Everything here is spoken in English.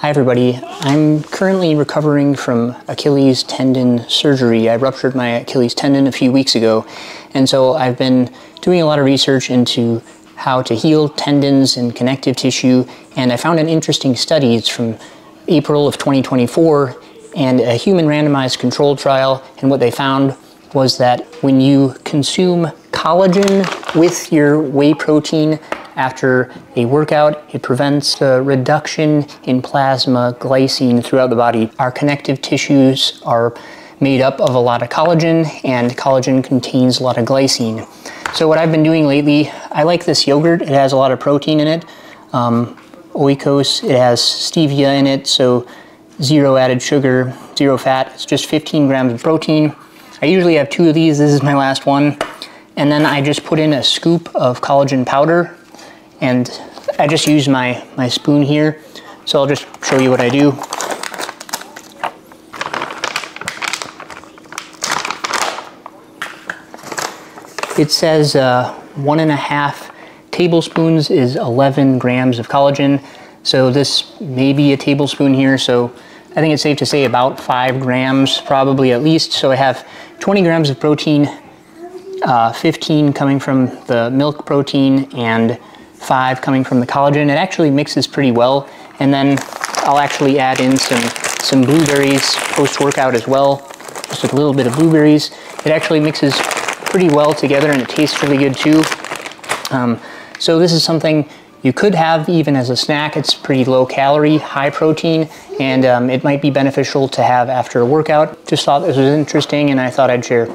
Hi everybody. I'm currently recovering from Achilles tendon surgery. I ruptured my Achilles tendon a few weeks ago, and so I've been doing a lot of research into how to heal tendons and connective tissue, and I found an interesting study. It's from April of 2024 and a human randomized control trial, and what they found was that when you consume collagen with your whey protein after a workout. It prevents the reduction in plasma glycine throughout the body. Our connective tissues are made up of a lot of collagen, and collagen contains a lot of glycine. So what I've been doing lately, I like this yogurt. It has a lot of protein in it. Um, Oikos, it has stevia in it, so zero added sugar, zero fat. It's just 15 grams of protein. I usually have two of these. This is my last one. And then I just put in a scoop of collagen powder and I just use my, my spoon here. So I'll just show you what I do. It says uh, one and a half tablespoons is 11 grams of collagen. So this may be a tablespoon here. So I think it's safe to say about five grams probably at least. So I have 20 grams of protein, uh, 15 coming from the milk protein and five coming from the collagen. It actually mixes pretty well. And then I'll actually add in some, some blueberries post-workout as well. Just a little bit of blueberries. It actually mixes pretty well together and it tastes really good too. Um, so this is something you could have even as a snack. It's pretty low calorie, high protein, and um, it might be beneficial to have after a workout. Just thought this was interesting and I thought I'd share.